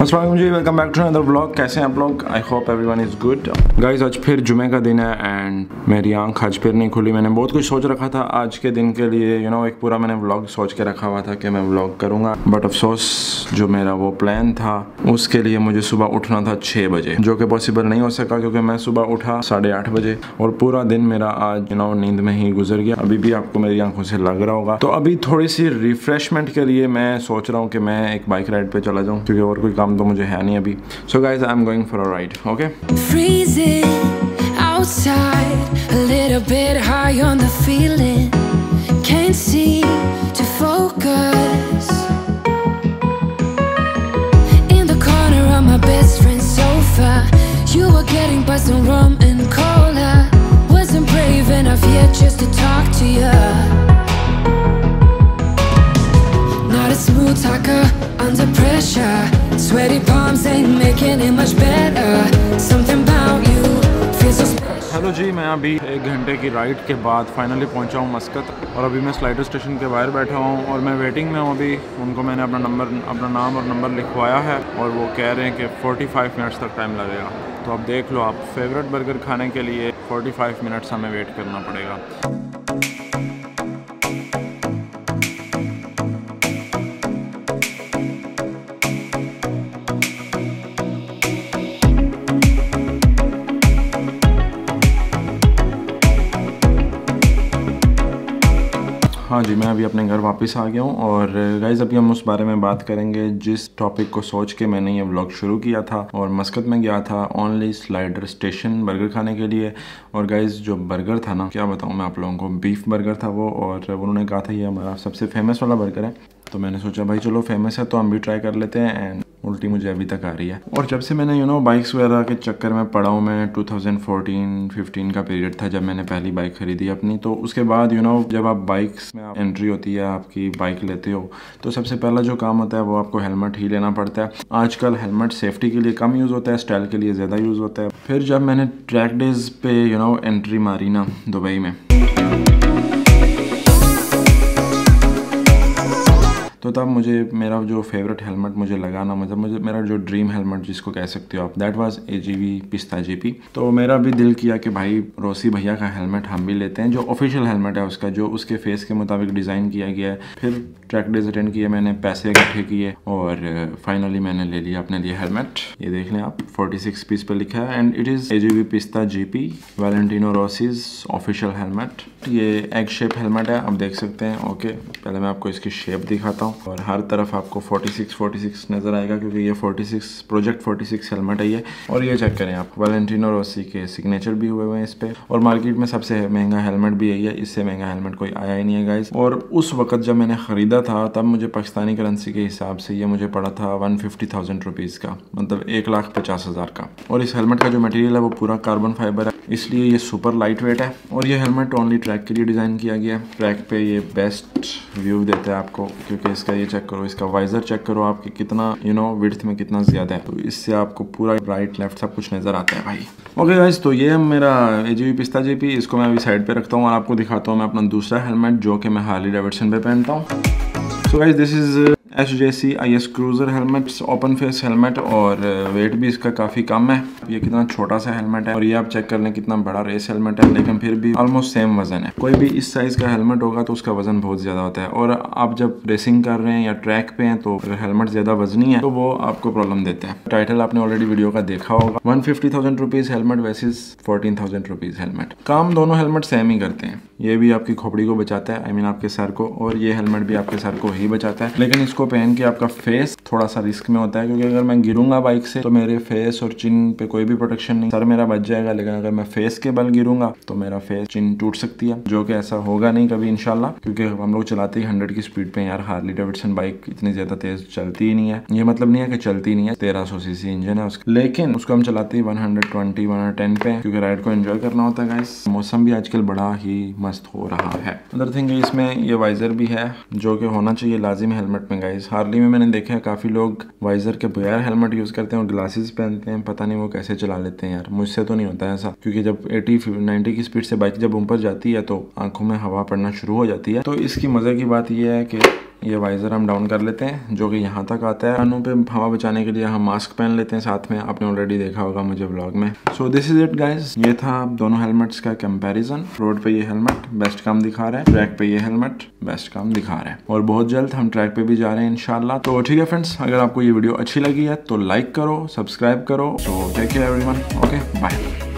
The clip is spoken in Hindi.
अस्सलाम जी welcome back to another blog कैसे हैं आप लोग? I hope everyone is good guys आज फिर जुमे का दिन है एंड मेरी आँख आज फिर नहीं खुली। मैंने बहुत कुछ सोच रखा था आज के दिन के लिए। यू you नो know, एक पूरा मैंने व्लॉग सोच के रखा हुआ था कि मैं व्लॉग करूँगा। बट अफसोस जो मेरा वो प्लान था उसके लिए मुझे सुबह उठना था छः बजे जो कि पॉसिबल नहीं हो सका क्योंकि मैं सुबह उठा साढ़े आठ बजे और पूरा दिन मेरा आज यू नो नींद में ही गुजर गया। अभी भी आपको मेरी आँखों से लग रहा होगा। तो अभी थोड़ी सी रिफ्रेशमेंट के लिए मैं सोच रहा हूँ कि मैं एक बाइक राइड पे चला जाऊँ क्योंकि और कोई काम तो मुझे है नहीं अभी। So guys I am going for a ride okay hello जी, मैं अभी एक घंटे की राइड के बाद फाइनली पहुँचा हूँ मस्कत और अभी मैं स्लाइडर स्टेशन के बाहर बैठा हूँ और मैं वेटिंग में हूँ अभी। उनको मैंने अपना नंबर अपना नाम और नंबर लिखवाया है और वो कह रहे हैं कि 45 मिनट्स तक टाइम लगेगा। तो अब देख लो आप फेवरेट बर्गर खाने के लिए 45 मिनट्स हमें वेट करना पड़ेगा। हाँ जी, मैं अभी अपने घर वापस आ गया हूँ और गाइज़ अभी हम उस बारे में बात करेंगे जिस टॉपिक को सोच के मैंने ये ब्लॉग शुरू किया था और मस्कत में गया था ओनली स्लाइडर स्टेशन बर्गर खाने के लिए। और गाइज़ जो बर्गर था ना, क्या बताऊँ मैं आप लोगों को बीफ बर्गर था वो और उन्होंने कहा था ये हमारा सबसे फ़ेमस वाला बर्गर है। तो मैंने सोचा, भाई, चलो फ़ेमस है तो हम भी ट्राई कर लेते हैं एंड उल्टी मुझे अभी तक आ रही है। और जब से मैंने यू नो बाइक्स वगैरह के चक्कर में पड़ा हूँ, मैं 2014-15 का पीरियड था जब मैंने पहली बाइक खरीदी अपनी। तो उसके बाद यू नो जब आप बाइक्स में आप एंट्री होती है, आपकी बाइक लेते हो तो सबसे पहला जो काम होता है, वो आपको हेलमेट ही लेना पड़ता है। आजकल हेलमेट सेफ्टी के लिए कम यूज़ होता है स्टाइल के लिए ज़्यादा यूज़ होता है। फिर जब मैंने ट्रैक डेज़ पे यू नो एंट्री मारी ना, दुबई में तो तब मुझे मेरा जो फेवरेट हेलमेट मुझे लगा ना मतलब मुझे, मेरा जो ड्रीम हेलमेट जिसको कह सकते हो आप that was A G V Pista G P तो मेरा भी दिल किया कि भाई रोसी भैया का हेलमेट हम भी लेते हैं, जो ऑफिशियल हेलमेट है उसका, जो उसके फेस के मुताबिक डिज़ाइन किया गया है। फिर ट्रैक डेज़ अटेंड किए, मैंने पैसे इकट्ठे किए और फाइनली मैंने ले लिया अपने लिए हेलमेट ये देख लें आप फोर्टी सिक्स पीस पर लिखा है and it is A G V Pista G P Valentino Rossi's official helmet ये एग शेप हेलमेट है, आप देख सकते हैं। ओके पहले मैं आपको इसकी शेप दिखाता हूँ। और हर तरफ़ आपको 46 46 नज़र आएगा क्योंकि ये 46 प्रोजेक्ट 46 हेलमेट है ये। और ये चेक करें आप वैलेंटिनो रोसी के सिग्नेचर भी हुए हुए हैं इस पर और मार्केट में सबसे महँगा हेलमेट भी यही है, इससे महँगा हेलमेट कोई आया ही नहीं है गाइस और उस वक्त जब मैंने ख़रीदा था, तब मुझे पाकिस्तानी करेंसी के हिसाब से ये मुझे पड़ा था वन फिफ्टी का मतलब एक का। और इस हेलमेट का जो मटेरियल है, वो पूरा कार्बन फाइबर है। इसलिए ये सुपर लाइट वेट है। और ये हेलमेट ओनली ट्रैक के लिए डिज़ाइन किया गया है। ट्रैक पे ये बेस्ट व्यू देता है आपको, क्योंकि इसका ये चेक करो, इसका वाइजर चेक करो आपके कितना यू नो विड्थ में कितना ज़्यादा है। तो इससे आपको पूरा राइट लेफ़्ट सब कुछ नज़र आता है भाई। ओके गाइज़ तो ये मेरा ए जी पिस्ता जी पी इसको मैं अभी साइड पे रखता हूँ और आपको दिखाता हूँ मैं अपना दूसरा हेलमेट जो कि मैं हार्ली डेविडसन पे पहनता हूँ। So guys this is H J C I S cruiser helmet open face helmet और वेट भी इसका काफ़ी कम है। ये कितना छोटा सा हेलमेट है और ये आप चेक कर लें कितना बड़ा रेस हेलमेट है, लेकिन फिर भी ऑलमोस्ट सेम वज़न है। कोई भी इस साइज़ का हेलमेट होगा तो उसका वज़न बहुत ज़्यादा होता है। और आप जब रेसिंग कर रहे हैं या ट्रैक पे हैं तो हेलमेट ज़्यादा वजनी है तो वो आपको प्रॉब्लम देता है। टाइटल आपने ऑलरेडी वीडियो का देखा होगा। One fifty thousand rupees helmet versus fourteen thousand rupees helmet काम दोनों हेलमेट सेम ही करते हैं। ये भी आपकी खोपड़ी को बचाता है आई I मीन mean आपके सर को, और ये हेलमेट भी आपके सर को ही बचाता है। लेकिन इसको पहन के आपका फेस थोड़ा सा रिस्क में होता है, क्योंकि अगर मैं गिरूँगा बाइक से तो मेरे फेस और चिन पे कोई भी प्रोटेक्शन नहीं। सर मेरा बच जाएगा, लेकिन अगर मैं फेस के बल गिरूँगा तो मेरा फेस चिन टूट सकती है, जो कि ऐसा होगा नहीं कभी इनशाला क्योंकि हम लोग चलाते ही हंड्रेड की स्पीड पे यार हार्ली डेविडसन बाइक इतनी ज़्यादा तेज चलती ही नहीं है। ये मतलब नहीं है कि चलती नहीं है, तेरह सौ सी इंजन है उसका। लेकिन उसको हम चलाते ही one hundred twenty one hundred ten पे क्योंकि राइड को एंजॉय करना होता है गाइस मौसम भी आजकल बड़ा ही मस्त हो रहा है। अदर थिंग इसमें ये वाइजर भी है, जो कि होना चाहिए, लाजिम हेलमेट में गाइस हार्ली में मैंने देखा है काफ़ी लोग वाइजर के बगैर हेलमेट यूज़ करते हैं और ग्लासेस पहनते हैं। पता नहीं वो कैसे चला लेते हैं यार। मुझसे तो नहीं होता है ऐसा। क्योंकि जब 80 90 की स्पीड से बाइक जब ऊपर जाती है तो आँखों में हवा पड़ना शुरू हो जाती है। तो इसकी मज़े की बात यह है कि ये वाइज़र हम डाउन कर लेते हैं, जो कि यहाँ तक आता है। कानों पे हवा बचाने के लिए हम मास्क पहन लेते हैं साथ में। आपने ऑलरेडी देखा होगा मुझे ब्लॉग में। So this is it guys ये था दोनों हेलमेट्स का कंपैरिजन रोड पे ये हेलमेट बेस्ट काम दिखा रहा है। ट्रैक पे ये हेलमेट बेस्ट काम दिखा रहा है। और बहुत जल्द हम ट्रैक पे भी जा रहे हैं इनशाला तो ठीक है फ्रेंड्स अगर आपको ये वीडियो अच्छी लगी है तो लाइक करो सब्सक्राइब करो। तो take care everyone okay bye